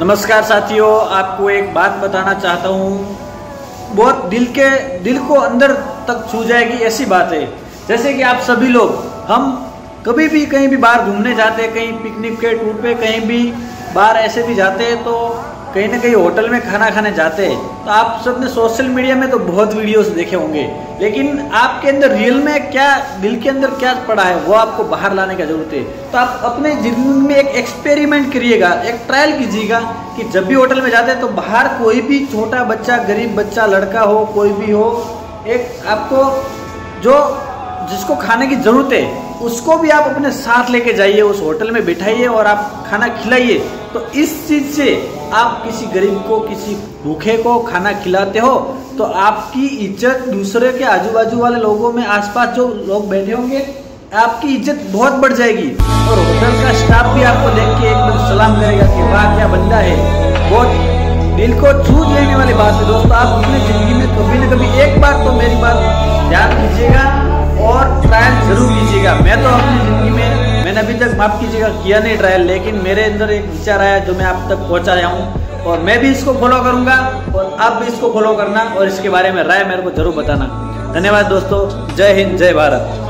नमस्कार साथियों, आपको एक बात बताना चाहता हूँ। बहुत दिल के दिल को अंदर तक छू जाएगी ऐसी बात। है जैसे कि आप सभी लोग, हम कभी भी कहीं भी बाहर घूमने जाते हैं, कहीं पिकनिक के टूर पे, कहीं भी बाहर ऐसे भी जाते हैं तो कहीं ना कहीं होटल में खाना खाने जाते हैं। तो आप सबने सोशल मीडिया में तो बहुत वीडियोस देखे होंगे। लेकिन आपके अंदर रियल में क्या, दिल के अंदर क्या पड़ा है, वो आपको बाहर लाने का ज़रूरत है। तो आप अपने ज़िंदगी में एक एक्सपेरिमेंट करिएगा, एक ट्रायल कीजिएगा कि जब भी होटल में जाते हैं तो बाहर कोई भी छोटा बच्चा, गरीब बच्चा, लड़का हो, कोई भी हो, एक आपको जो जिसको खाने की ज़रूरत है, उसको भी आप अपने साथ लेके जाइए, उस होटल में बिठाइए और आप खाना खिलाइए। तो इस चीज़ से आप किसी गरीब को, किसी भूखे को खाना खिलाते हो तो आपकी इज़्ज़त दूसरे के आजू बाजू वाले लोगों में, आसपास जो लोग बैठे होंगे, आपकी इज़्ज़त बहुत बढ़ जाएगी। और होटल का स्टाफ भी आपको देख के एकदम सलाम करेगा कि वाह, क्या बंदा है। बहुत दिल को छू लेने वाली बात है। दोस्तों, आप अपनी ज़िंदगी में कभी ना कभी एक बार तो मेरी बात माफ़ कीजिएगा, किया नहीं ट्रायल लेकिन मेरे अंदर एक विचार आया जो मैं आप तक पहुँचाया हूँ, और मैं भी इसको फॉलो करूँगा, और आप भी इसको फॉलो करना, और इसके बारे में राय मेरे को ज़रूर बताना। धन्यवाद दोस्तों, जय हिंद, जय भारत।